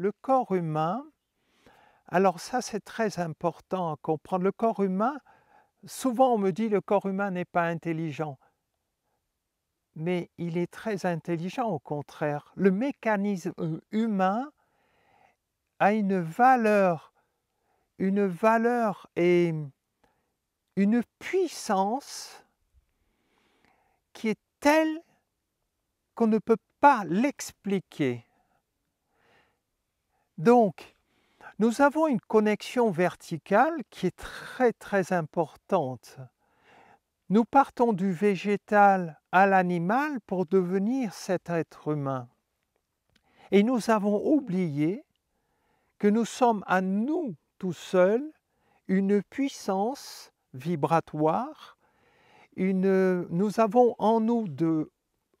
le corps humain, alors ça c'est très important à comprendre. Le corps humain, souvent on me dit le corps humain n'est pas intelligent. Mais il est très intelligent au contraire. Le mécanisme humain a une valeur, une valeur et une puissance qui est telle qu'on ne peut pas l'expliquer. Donc, nous avons une connexion verticale qui est très très importante. Nous partons du végétal à l'animal pour devenir cet être humain. Et nous avons oublié que nous sommes à nous tout seuls une puissance vibratoire, nous avons en nous de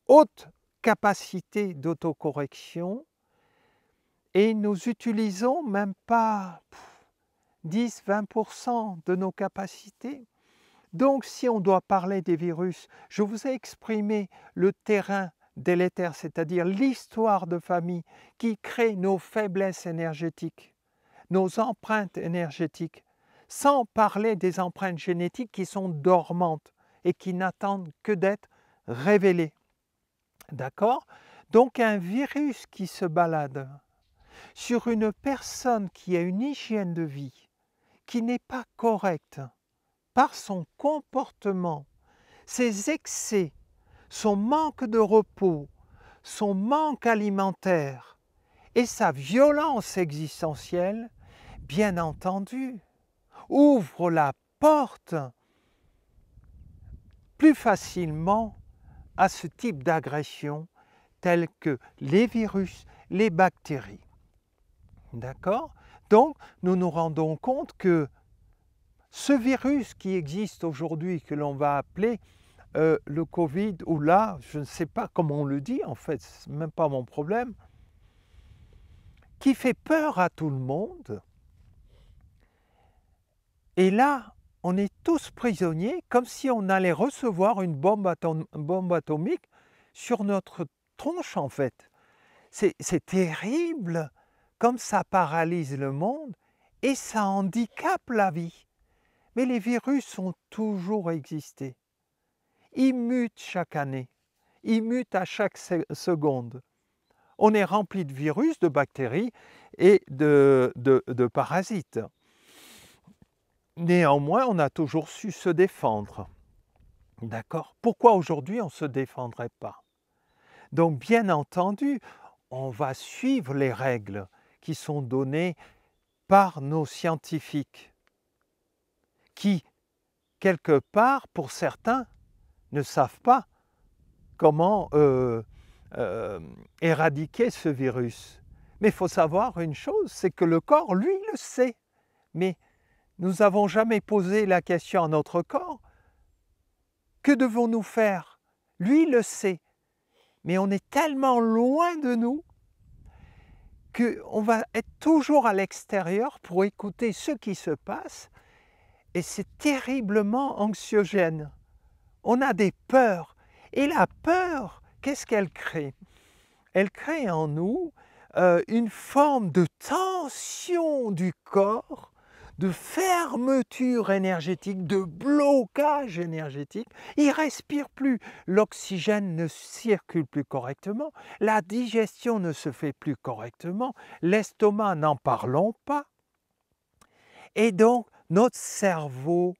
hautes capacités d'autocorrection et nous utilisons même pas 10-20% de nos capacités. Donc si on doit parler des virus, je vous ai exprimé le terrain délétère, c'est-à-dire l'histoire de famille qui crée nos faiblesses énergétiques, nos empreintes énergétiques, sans parler des empreintes génétiques qui sont dormantes et qui n'attendent que d'être révélées. D'accord? Donc un virus qui se balade sur une personne qui a une hygiène de vie qui n'est pas correcte par son comportement, ses excès, son manque de repos, son manque alimentaire et sa violence existentielle, bien entendu, ouvre la porte plus facilement à ce type d'agression telles que les virus, les bactéries. D'accord? Donc, nous nous rendons compte que ce virus qui existe aujourd'hui, que l'on va appeler euh, le Covid, ou là, je ne sais pas comment on le dit, en fait, ce n'est même pas mon problème, qui fait peur à tout le monde, et là, on est tous prisonniers, comme si on allait recevoir une bombe, atomique sur notre tronche, en fait. C'est terrible, comme ça paralyse le monde et ça handicape la vie. Mais les virus ont toujours existé. Ils mutent chaque année, ils mutent à chaque seconde. On est rempli de virus, de bactéries et de, de parasites. Néanmoins, on a toujours su se défendre. D'accord? Pourquoi aujourd'hui on ne se défendrait pas? Donc, bien entendu, on va suivre les règles qui sont données par nos scientifiques, qui, quelque part, pour certains, ne savent pas comment euh, euh, éradiquer ce virus. Mais il faut savoir une chose, c'est que le corps, lui, le sait. Mais nous n'avons jamais posé la question à notre corps, que devons-nous faire? Lui le sait, mais on est tellement loin de nous qu'on va être toujours à l'extérieur pour écouter ce qui se passe, et c'est terriblement anxiogène. On a des peurs, et la peur, qu'est-ce qu'elle crée? Elle crée en nous euh, une forme de tension du corps de fermeture énergétique, de blocage énergétique. Il ne respire plus, l'oxygène ne circule plus correctement, la digestion ne se fait plus correctement, l'estomac, n'en parlons pas. Et donc, notre cerveau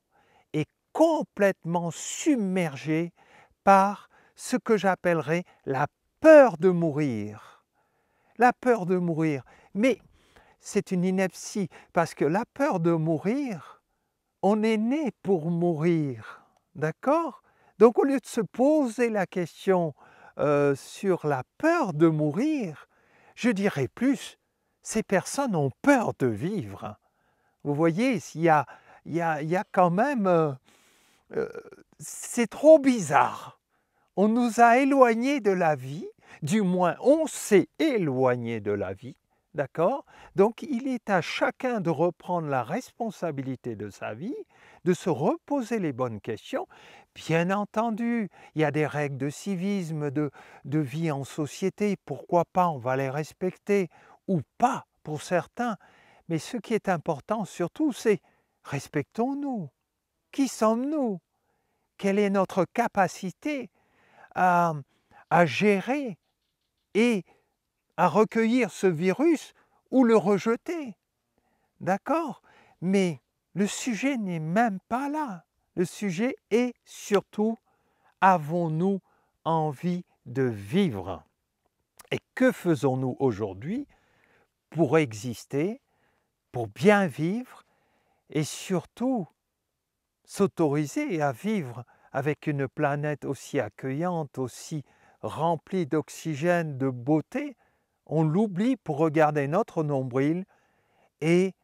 est complètement submergé par ce que j'appellerais la peur de mourir. La peur de mourir. Mais c'est une ineptie, parce que la peur de mourir, on est né pour mourir, d'accord? Donc au lieu de se poser la question euh, sur la peur de mourir, je dirais plus, ces personnes ont peur de vivre. Vous voyez, il y a, quand même... Euh, euh, c'est trop bizarre. On nous a éloignés de la vie, du moins on s'est éloigné de la vie, D'accord? Donc il est à chacun de reprendre la responsabilité de sa vie, de se reposer les bonnes questions. Bien entendu, il y a des règles de civisme, de, vie en société, pourquoi pas, on va les respecter, ou pas, pour certains. Mais ce qui est important surtout, c'est respectons-nous. Qui sommes-nous? Quelle est notre capacité à, à gérer et à recueillir ce virus ou le rejeter. D'accord? Mais le sujet n'est même pas là. Le sujet est surtout, avons-nous envie de vivre? Et que faisons-nous aujourd'hui pour exister, pour bien vivre et surtout s'autoriser à vivre avec une planète aussi accueillante, aussi remplie d'oxygène, de beauté, on l'oublie pour regarder notre nombril et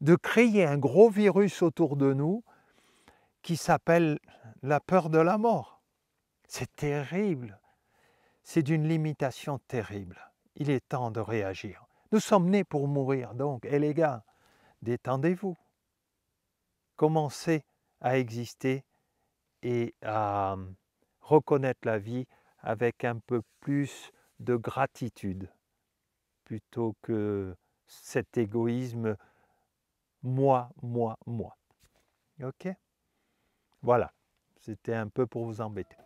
de créer un gros virus autour de nous qui s'appelle la peur de la mort. C'est terrible. C'est d'une limitation terrible. Il est temps de réagir. Nous sommes nés pour mourir, donc, et les gars, détendez-vous. Commencez à exister et à hum, reconnaître la vie avec un peu plus de gratitude plutôt que cet égoïsme moi, moi, moi. OK? Voilà, c'était un peu pour vous embêter.